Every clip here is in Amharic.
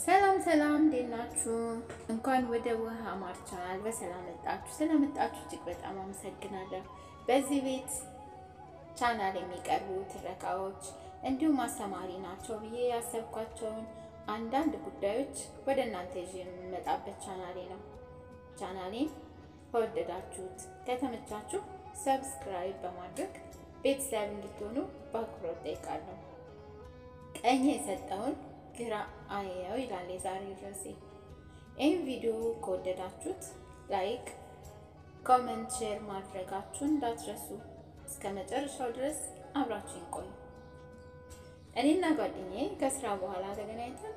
ሰላም ሰላም፣ እንዴት ናችሁ? እንኳን ወደ ውሃ ማር ቻናል በሰላም መጣችሁ። ስለመጣችሁ እጅግ በጣም አመሰግናለሁ። በዚህ ቤት ቻናል የሚቀርቡ ትረካዎች እንዲሁም አስተማሪ ናቸው ብዬ ያሰብኳቸውን አንዳንድ ጉዳዮች ወደ እናንተ ይዤ የምመጣበት ቻናሌ ነው። ቻናሌን ከወደዳችሁት ከተመቻችሁ subscribe በማድረግ ቤተሰብ እንድትሆኑ በአክብሮት ጠይቃለሁ። ቀኝ የሰጠውን ግራ አየው ይላል የዛሬ ርዕሴ። ይህን ቪዲዮ ከወደዳችሁት like፣ comment፣ share ማድረጋችሁን እንዳትረሱ። እስከ መጨረሻው ድረስ አብራችሁን ቆዩ። እኔና ጓደኛዬ ከስራ በኋላ ተገናኝተን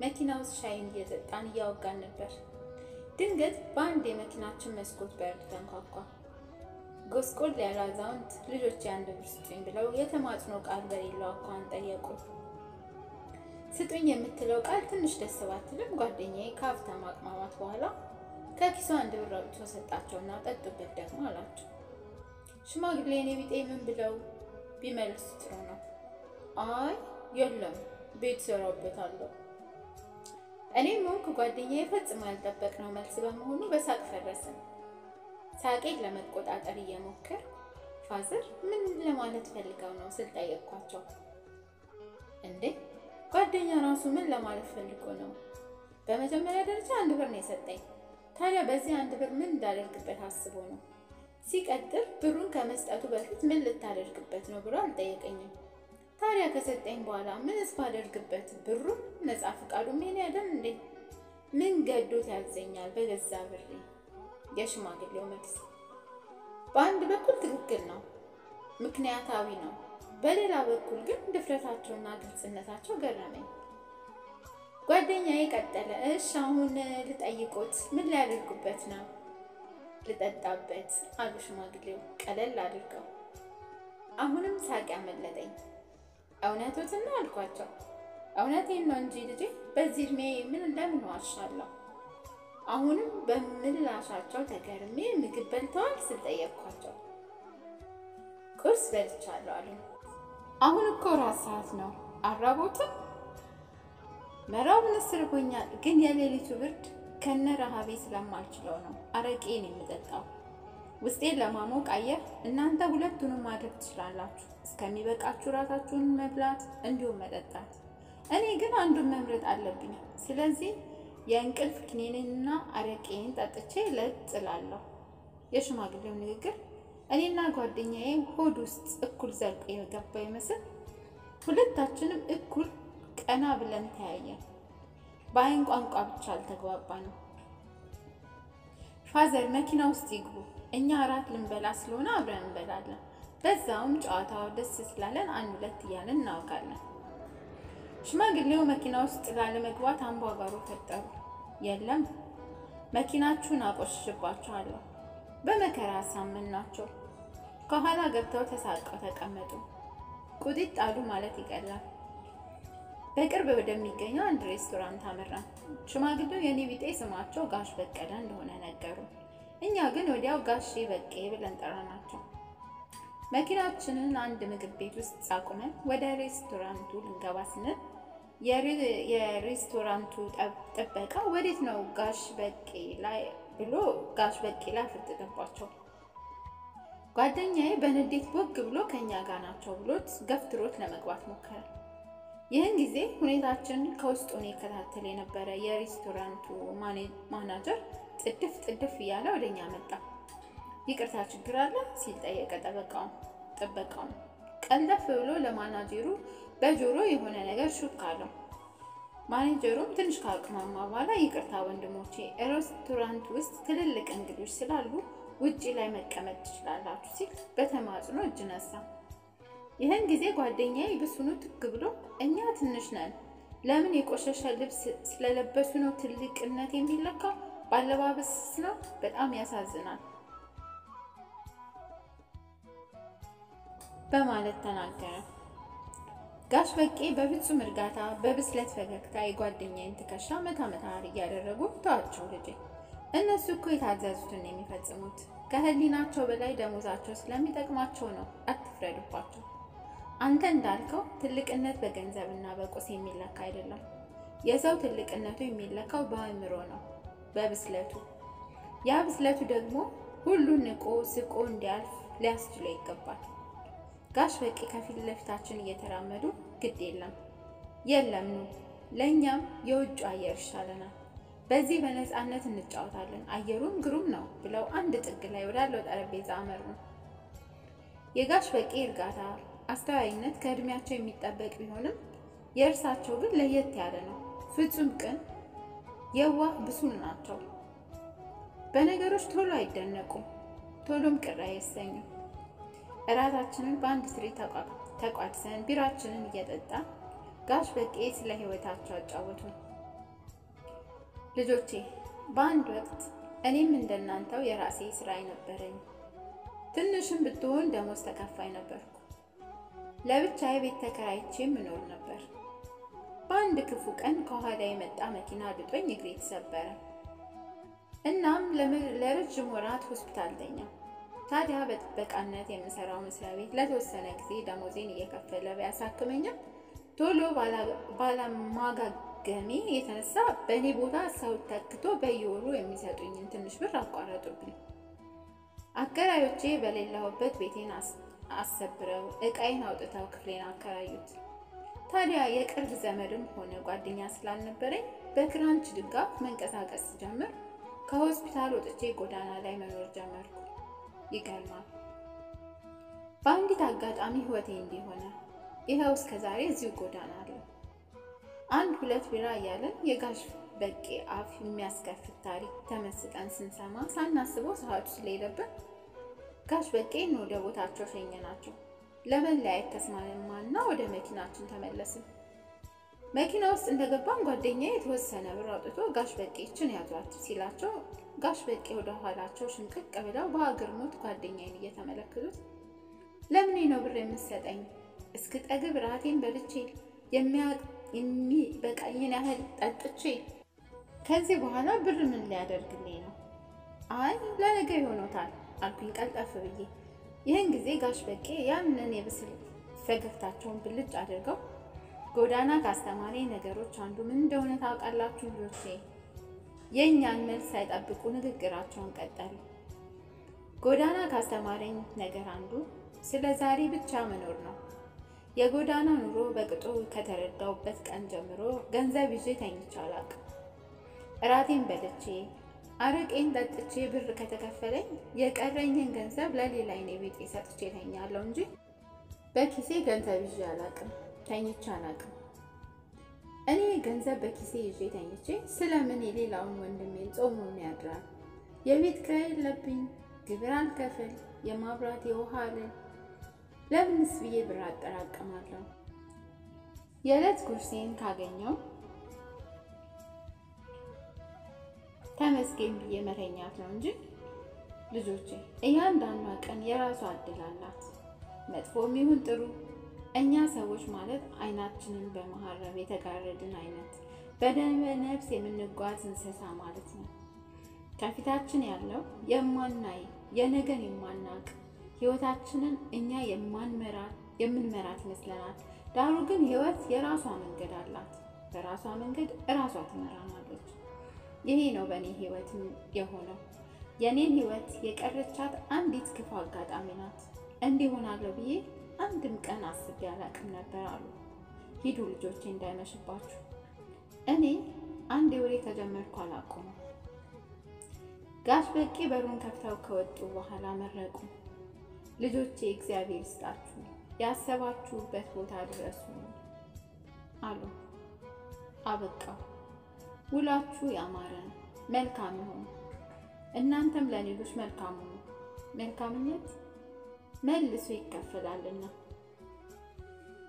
መኪና ውስጥ ሻይን እየጠጣን እያወጋን ነበር። ድንገት በአንድ የመኪናችን መስኮት በር ተንኳኳ። ጎስቆል ያለ አዛውንት ልጆች የአንድ ብር ስጡኝ ብለው የተማጽኖ ቃል በሌለው አኳኋን ጠየቁ። ስጡኝ የምትለው ቃል ትንሽ ደስ ባትልም ጓደኛዬ ከሀብታ ማቅማማት በኋላ ከኪሱ አንድ ብር አውጥቶ ሰጣቸውና ጠጡበት ደግሞ አላቸው። ሽማግሌ እኔ ቢጤ ምን ብለው ቢመልሱ ጥሩ ነው? አይ የለም ቤት ሰራበታለሁ። እኔም ሆንኩ ጓደኛዬ ፈጽሞ ያልጠበቅነው መልስ በመሆኑ በሳቅ ፈረስን። ሳቄን ለመቆጣጠር እየሞከር ፋዘር ምን ለማለት ፈልገው ነው ስል ጠየቅኳቸው። እንዴ ጓደኛ ራሱ ምን ለማለት ፈልጎ ነው? በመጀመሪያ ደረጃ አንድ ብር ነው የሰጠኝ። ታዲያ በዚህ አንድ ብር ምን እንዳደርግበት አስቦ ነው? ሲቀጥል ብሩን ከመስጠቱ በፊት ምን ልታደርግበት ነው ብሎ አልጠየቀኝም። ታዲያ ከሰጠኝ በኋላ ምንስ ባደርግበት ብሩን ነፃ ፈቃዱ ምን ያደን እንዴ? ምን ገዶት ያዘኛል በገዛ ብሬ? የሽማግሌው መልስ በአንድ በኩል ትክክል ነው፣ ምክንያታዊ ነው። በሌላ በኩል ግን ድፍረታቸውና ግልጽነታቸው ገረመኝ። ጓደኛዬ ቀጠለ። እሽ አሁን ልጠይቆት ምን ሊያደርጉበት ነው? ልጠጣበት አሉ ሽማግሌው ቀለል አድርገው። አሁንም ሳቅ ያመለጠኝ። እውነቶትና አልኳቸው። እውነቴን ነው እንጂ ልጄ፣ በዚህ እድሜ ምን እንደምን ዋሻለሁ? አሁንም በምላሻቸው ተገርሜ ምግብ በልተዋል ስል ጠየቅኳቸው። ቁርስ በልቻለሁ አሉ። አሁን እኮ ራት ሰዓት ነው አራቦትም? መራቡንስ ርቦኛል፣ ግን የሌሊቱ ብርድ ከነ ረሃቤ ስለማልችለው ነው አረቄን የምጠጣው። ውስጤን ለማሞቅ አየር እናንተ ሁለቱንም ማድረግ ትችላላችሁ፣ እስከሚበቃችሁ ራታችሁን መብላት እንዲሁም መጠጣት። እኔ ግን አንዱን መምረጥ አለብኝ። ስለዚህ የእንቅልፍ ክኒንና አረቄን ጠጥቼ ለጥ እላለሁ። የሽማግሌው ንግግር እኔና ጓደኛዬ ሆድ ውስጥ እኩል ዘልቆ የገባ ይመስል ሁለታችንም እኩል ቀና ብለን ተያየን። በአይን ቋንቋ ብቻ አልተግባባንም። ፋዘር መኪና ውስጥ ይግቡ፣ እኛ እራት ልንበላ ስለሆነ አብረን እንበላለን። በዛውም ጨዋታው ደስ ስላለን አንድ ሁለት እያለን እናውቃለን። ሽማግሌው መኪና ውስጥ ላለመግባት አምባጓሮ ፈጠሩ። የለም መኪናችሁን አቆሽሽባችኋለሁ። በመከራ አሳመናቸው። ከኋላ ገብተው ተሳቀው ተቀመጡ። ቁጢጥ አሉ ማለት ይቀላል። በቅርብ ወደሚገኘው አንድ ሬስቶራንት አመራን። ሽማግሌው የኔ ቢጤ ስማቸው ጋሽ በቀለ እንደሆነ ነገሩ። እኛ ግን ወዲያው ጋሼ በቄ ብለን ጠራናቸው። መኪናችንን አንድ ምግብ ቤት ውስጥ አቁመን ወደ ሬስቶራንቱ ልንገባ ስንል የሬስቶራንቱ ጥበቃ ወዴት ነው ጋሽ በቄ ላይ ብሎ ጋሽ በቄ ላይ ፈጠጠባቸው። ጓደኛዬ በንዴት ቦግ ብሎ ከኛ ጋር ናቸው ብሎት ገፍትሮት ለመግባት ሞከረ። ይህን ጊዜ ሁኔታችን ከውስጥ ሆኖ ይከታተል የነበረ የሬስቶራንቱ ማናጀር ጥድፍ ጥድፍ እያለ ወደኛ መጣ። ይቅርታ ችግር አለ ሲል ጠየቀ ጠበቃውን ጥበቃውን ቀልጠፍ ብሎ ለማናጀሩ በጆሮ የሆነ ነገር ሹክ አለው። ማኔጀሩም ትንሽ ካቅማማ በኋላ ይቅርታ ወንድሞቼ፣ ሬስቶራንት ውስጥ ትልልቅ እንግዶች ስላሉ ውጪ ላይ መቀመጥ ትችላላችሁ ሲል በተማጽኖ እጅ ነሳ። ይህን ጊዜ ጓደኛዬ ብሱኑ ትክ ብሎ እኛ ትንሽ ነን፣ ለምን የቆሸሸ ልብስ ስለለበሱ ነው ትልቅነት የሚለካው? ባለባበስ ነው። በጣም ያሳዝናል በማለት ተናገረ። ጋሽ በቄ በፍጹም እርጋታ በብስለት ፈገግታ የጓደኛዬን ትከሻ መታ መታ እያደረጉ ተዋቸው ልጄ፣ እነሱ እኮ የታዘዙትን የሚፈጽሙት ከህሊናቸው በላይ ደሞዛቸው ስለሚጠቅማቸው ነው። አትፍረዱባቸው። አንተ እንዳልከው ትልቅነት በገንዘብና በቁስ የሚለካ አይደለም። የሰው ትልቅነቱ የሚለካው በአእምሮ ነው፣ በብስለቱ። ያ ብስለቱ ደግሞ ሁሉን ንቆ ስቆ እንዲያልፍ ሊያስችለው ይገባል። ጋሽ በቄ ከፊት ለፊታችን እየተራመዱ ግድ የለም የለም ኑ ለእኛም የውጭ አየር ይሻለናል፣ በዚህ በነፃነት እንጫወታለን፣ አየሩም ግሩም ነው ብለው አንድ ጥግ ላይ ወዳለው ጠረጴዛ አመሩ። የጋሽ በቄ እርጋታ፣ አስተዋይነት ከእድሜያቸው የሚጠበቅ ቢሆንም የእርሳቸው ግን ለየት ያለ ነው። ፍጹም ቅን፣ የዋህ ብሱል ናቸው። በነገሮች ቶሎ አይደነቁም፣ ቶሎም ቅር አይሰኙም። እራታችንን በአንድ ትሪ ተቋድሰን ቢራችንን እየጠጣን ጋሽ በቄ ስለ ሕይወታቸው አጫወቱ። ልጆቼ በአንድ ወቅት እኔም እንደናንተው የራሴ ስራ ነበረኝ። ትንሽም ብትሆን ደሞዝ ተከፋይ ነበርኩ። ለብቻዬ ቤት ተከራይቼ ምኖር ነበር። በአንድ ክፉ ቀን ከኋላ የመጣ መኪና አድጦኝ እግሬ ተሰበረ። እናም ለረጅም ወራት ሆስፒታል ተኛሁ። ታዲያ በጥበቃነት የምሰራው መስሪያ ቤት ለተወሰነ ጊዜ ደሞዜን እየከፈለ ቢያሳክመኝም ቶሎ ባለማጋገሜ የተነሳ በእኔ ቦታ ሰው ተክቶ በየወሩ የሚሰጡኝን ትንሽ ብር አቋረጡብኝ። አከራዮቼ በሌላሁበት ቤቴን አሰብረው ዕቃዬን አውጥተው ክፍሌን አከራዩት። ታዲያ የቅርብ ዘመድም ሆነ ጓደኛ ስላልነበረኝ በክራንች ድጋፍ መንቀሳቀስ ጀምር ከሆስፒታል ወጥቼ ጎዳና ላይ መኖር ጀመርኩ። ይገርማል። በአንዲት አጋጣሚ ህይወቴ እንዲሆነ ይኸው እስከ ዛሬ እዚሁ ጎዳና አለ። አንድ ሁለት ቢራ እያለን የጋሽ በቄ አፍ የሚያስከፍት ታሪክ ተመስጠን ስንሰማ ሳናስበው ሰዓቱ ስለሄደብን ጋሽ በቄን ወደ ቦታቸው ሸኘናቸው። ለመለያየት ተስማማና ወደ መኪናችን ተመለስን። መኪና ውስጥ እንደገባን ጓደኛ የተወሰነ ብር አውጥቶ ጋሽ በቄችን ያዟት ሲላቸው ጋሽ በቄ ወደ ኋላቸው ሽምቅቅ ብለው በአግርሞት ጓደኛዬን እየተመለከቱት ለምን ነው ብር የምትሰጠኝ? እስክጠግብ ራቴን በልቼ የሚበቃኝን ያህል ጠጥቼ ከዚህ በኋላ ብር ምን ሊያደርግልኝ ነው? አይ ለነገ ይሆኖታል አልኩኝ ቀልጠፍ ብዬ። ይህን ጊዜ ጋሽ በቄ ያንን የብስል ፈገግታቸውን ብልጭ አድርገው ጎዳና ካስተማሪ ነገሮች አንዱ ምን እንደሆነ ታውቃላችሁ ልጆቼ? የእኛን መልስ ሳይጠብቁ ንግግራቸውን ቀጠሉ። ጎዳና ካስተማረኝ ነገር አንዱ ስለ ዛሬ ብቻ መኖር ነው። የጎዳና ኑሮ በቅጡ ከተረዳውበት ቀን ጀምሮ ገንዘብ ይዤ ተኝቼ አላውቅም። እራቴን በልቼ አረቄን ጠጥቼ ብር ከተከፈለኝ የቀረኝን ገንዘብ ለሌላ አይኔ ቤጤ ሰጥቼ ተኛለሁ እንጂ በኪሴ ገንዘብ ይዤ አላውቅም፣ ተኝቼ አላውቅም። እኔ ገንዘብ በኪሴ ይዤ ተኝቼ ስለምን የሌላውን ወንድሜን ጾሙን ያድራል? የቤት ኪራይ የለብኝ፣ ግብር አልከፍል፣ የማብራት የውሃ አልል። ለምንስ ብዬ ብር አጠራቅማለሁ? የዕለት ጉርሴን ካገኘው ተመስገን ብዬ መተኛት ነው እንጂ ልጆቼ፣ እያንዳንዷ ቀን የራሷ እድል አላት። መጥፎም ይሁን ጥሩ እኛ ሰዎች ማለት አይናችንን በመሀረብ የተጋረድን አይነት በደመ ነፍስ የምንጓዝ እንስሳ ማለት ነው። ከፊታችን ያለው የማናይ የነገን የማናቅ ህይወታችንን እኛ የምንመራት ይመስለናል። ዳሩ ግን ህይወት የራሷ መንገድ አላት። በራሷ መንገድ እራሷ ትመራናለች። ይሄ ነው በእኔ ህይወት የሆነው። የእኔን ህይወት የቀረቻት አንዲት ክፉ አጋጣሚ ናት። እንዲህ ሆናለሁ ብዬ አንድም ቀን አስቤ አላቅም ነበር አሉ። ሂዱ ልጆቼ እንዳይመሽባችሁ። እኔ አንድ ወሬ ከጀመርኩ አላቆምም። ጋሽ በቄ በሩን ከፍተው ከወጡ በኋላ መረቁ። ልጆቼ እግዚአብሔር ይስጣችሁ፣ ያሰባችሁበት ቦታ ድረሱ አሉ። አበቃው። ውላችሁ ያማረ መልካም ይሁን። እናንተም ለሌሎች መልካም ሁኑ። መልካምነት መልሶ ይከፈላልና።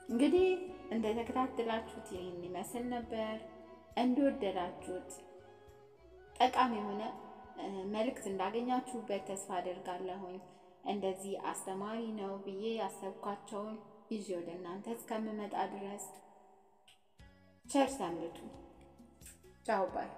እንግዲህ እንደተከታተላችሁት ይህን ይመስል ነበር። እንደወደዳችሁት ጠቃሚ የሆነ መልእክት እንዳገኛችሁበት ተስፋ አደርጋለሁኝ። እንደዚህ አስተማሪ ነው ብዬ ያሰብኳቸውን ይዤ ወደ እናንተ እስከምመጣ ድረስ ቸር ሰንብቱ። ቻው bye